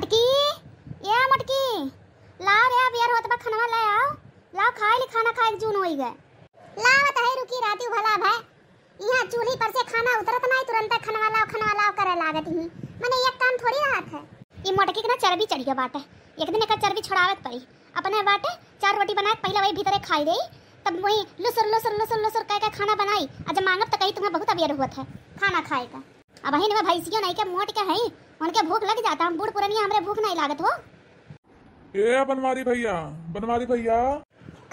मटकी? ये मटकी। लाओ रे बियर होत बा खनवा ले आओ। लाओ खाए ले, खाना खाए जून होई गए। लावत है रुकी राती भला भाई। यहाँ चूल्ही पर से खाना उतरत नहीं तुरंत खनवा लाओ खनवा लाओ करे लागत ही मने एक काम थोड़ी रहत है। ई मटकी के ना चर्बी चढ़ गया बाटे। एक दिन एकर चर्बी छोड़ावे के पड़ी। अपने बाटे, चार रोटी बना के पहले वही भीतरे खाई दे तब वही लुसुर लुसुर लुसुर लुसुर कह के खाना बनाई। आ जब मांगब तो कही तुम्हें बहुत अबियर हुआ है, खाना खाए का। अब वही में भैंसियों नहीं के मोट के है उनके भूख लग जाता हम बूढ़ पुरानिया हमरे भूख नहीं लागत हो ए बनवारी भैया बनवारी भैया।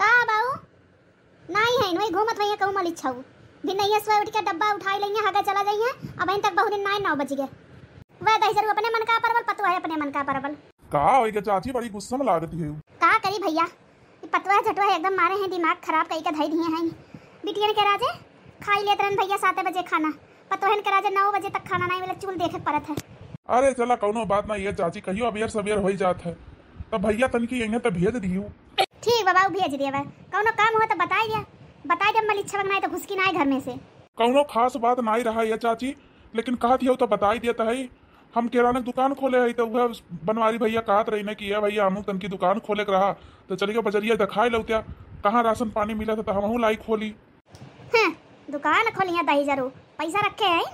का बाऊ? नहीं है नोई घूमत भैया कहूँ मलिक छऊ। दिन नहीं है सुबह उठ के डब्बा उठाई लेंगे हगा चला जाइए अब अभी तक बहुत दिन नाइन नौ बज गए। वह दही ज़रूर अपने मन का परवल पतवा है अपने मन का परवल। का होई के चाची बड़ी गुस्सा में लागती है। का करी भैया? ये पतवा झटवा एकदम मारे हैं दिमाग खराब कई के धई दिए हैं। बिटियन के राजे खाई लेते रहन भैया सात बजे खाना। पतोहन के राजे नौ बजे तक खाना नहीं मिले चूल देखे पड़त है। अरे चला कौनो बात ना ये चाची कहियो अबियर सबेर हो जात है। तब भैया तनकी यहीं तो भेज दियो। ठीक बाबा भेज बा कौनो काम हो तो बता दिया। बता दिया मलिक छवक नहीं तो घुसकी ना घर में से। कौनो खास बात नहीं रहा ये चाची लेकिन कहा दियो तो बता ही दिया है। हम किराने की दुकान खोले है तो वह बनवारी भैया कहत रही ने कि ये भैया हम तनकी दुकान खोले के रहा तो चलिए बजरिया दिखाई लो क्या कहाँ राशन पानी मिला था तो हम लाई खोली। हाँ, दुकान खोली है दही ज़रूर। पैसा रखे हैं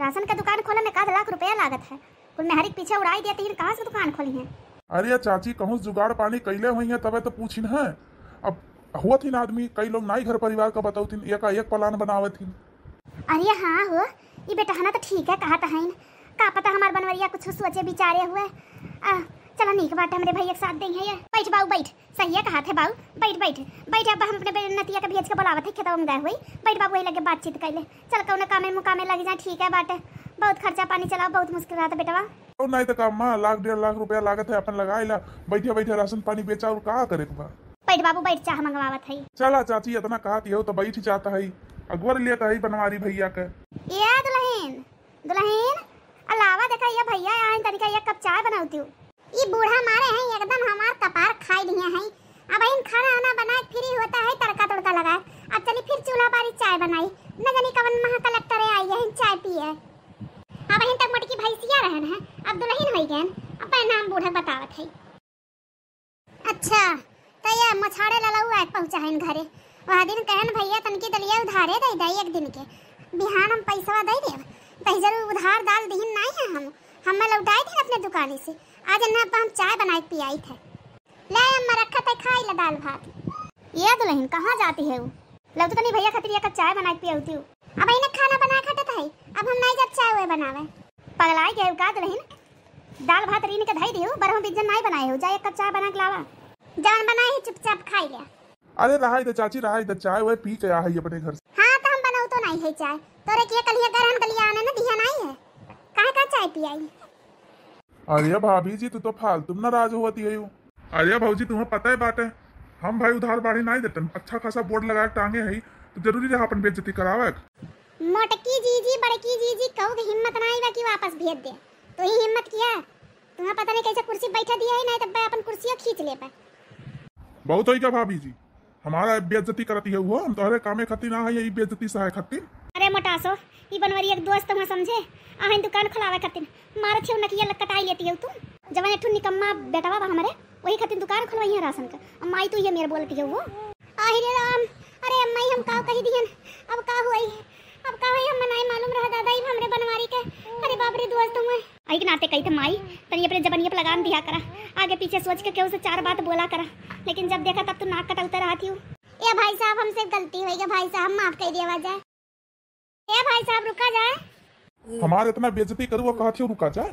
राशन का दुकान खोले में का लाख रुपया लागत है। कुल मेहरी के पीछे उड़ाई दिया तीन कहाँ से दुकान खोली है? अरे चाची कहूँ जुगाड़ पानी कैले हुई है तबे तो पूछिन है। अब हुआ थी आदमी कई लोग नाई घर परिवार का बताऊ थी एक एक प्लान बनावे थी अरे हाँ हो ये बेटा हना तो ठीक है कहा था का पता हमार बनवरिया कुछ सोचे बिचारे हुए? आ, चलो नीक बात है मेरे भैया के साथ देंगे ये। बैठ बाऊ बैठ। सही है कहा थे बाऊ? बैठ बैठ। बैठ अब हम अपने नतिया के भेज के बुलावत है खेतों में गए हुई बैठ बाबू वही लगे बातचीत कर ले। चल कौन कामे मुकामे लग जाए ठीक है बाटे। बहुत खर्चा पानी चलाओ बहुत मुश्किल रहा था बेटवा और नहीं तो काम माँ लाख डेढ़ लाख रुपया लागत है अपन लगाए ला। बैठे बैठे राशन पानी बेचा और कहा करे बा बैठ बाबू बैठ चाह मंगवावत है। चला चाची इतना कहती हो तो बैठ ही जाता है। अकबर लेता है बनवारी भैया के। ये दुल्हन दुल्हन अलावा देखा ये भैया यहाँ तरीका एक कप चाय बनाती हूँ ये बूढ़ा मारे हैं, एकदम हमार कपार खाई लिए हैं। अब इन खाना वाना बना फ्री होता है तड़का तड़का लगा अब चली फिर चूल्हा बारी चाय बनाई। न जानी कवन महा कलेक्टर आई है चाय पिए। अब इन तक मटकी भैंसिया रहन है, अब दुल्हन हो गए अपन नाम बूढ़ा बतावत है। अच्छा तो ये मछाड़े ललऊ आज पहुँचा है घरे। वह दिन कहन, भैया, तनकी दलिया उधारे दे दे एक दिन के। बिहान हम पैसा दे दे तही ज़रूर उधार डाल दीन नहीं है हम। हम लौटाई थी अपने दुकानी से। आज न हम चाय बनाई पियाई थे। ले अम्मा रखा था खाई ला दाल भात। ये दुल्हन कहाँ जाती है वो? लग तो नहीं भैया खातिर एक चाय बना के पियाती हूँ अब इन्हें खाना बना खटत है अब हम नहीं जब चाय हुए बनावे। पगलाई गए का दुल्हन दाल भात रीन के धई दियो बरह बिजन नहीं बनाए हो जा एक कप चाय बना के लावा। जान बनाए ही चुपचाप खाई लिया अरे रहा तो चाची रहा तो चाय वह पी के आ है अपने घर से। हाँ तो हम बनाऊ तो नहीं है चाय। तोरे किए कलिया गरम कलिया आने ना दिया नहीं है। काहे का चाय पियाई? अरे भाभी जी तू तो फालतू नाराज़ होती है। अरे भाजी तुम्हें पता है बात है? हम भाई उधार बाड़ी नहीं देते अच्छा खासा बोर्ड लगा के टांगे है तो ज़रूरी रहा अपन बेइज्जती करावे। मोटकी जीजी बड़की जीजी कहू कि हिम्मत नहीं बा कि वापस भेज दे। तो ही हिम्मत किया तुम्हें पता नहीं कैसे कुर्सी बैठा दिया है नहीं तो मैं अपन कुर्सियाँ खींच ले पाए बहुत होई क्या भाभी जी हमारा बेइज्जती करती है वो हम तोहरे कामे खातिर ना है ये बेइज्जती सहाय खातिर अरे मोटासो ई बनवरी एक दोस्त हुआ समझे? आहन दुकान खोलावे खातिर। मारे छे नकिया लकटाई लेती है तू। जब एक निकम्मा बेटावा बा हमारे, वही खातिर दुकान खोलवाई है राशन का। अब माई तू ये मेरे बोलती है वो आहि रे राम, अरे अम्मा हम का कही दिहन? अब का हुई? अब का हुई हम नहीं मालूम रहा दादा ही हमरे बनवारी के। अरे बाप रे दोस्त हुए आई के नाते कही थे माई, तनी अपने जबनिया पे लगाम दिया करा। आगे पीछे सोच के केहू से चार बात बोला करा। लेकिन जब देखा तब तू नाक कटलते रहती हूँ ए भाई साहब, हमसे गलती हुई भाई साहब, माफ़ कर दिया जाए ए भाई साहब रुका जाए। हमारे इतना बेइज्जती करू वो कहती रुका जाए?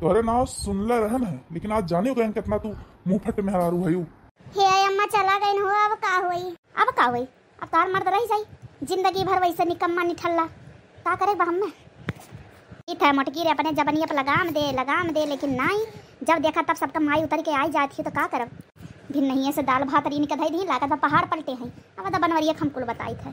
तोहरे नाव सुनले रहन है लेकिन आज जाने गए कितना तू मुँह फट मेहरारू है हे अम्मा चला गई हो अब का हुई? अब का हुई? अब तार मर्द रही जाई ज़िंदगी भर वैसे निकम्मा निठल्ला। का करे बा हमें इत है मोटकी रे अपने जबनिया पे लगाम दे लगाम दे लेकिन नहीं जब देखा तब सबका माई उतर के आई जाती है तो का करब? भिन्न नहीं से दाल भात रीन के धई दी लागत पहाड़ पलटे हैं। अब तो बनवरिया हम कुल बताई थे।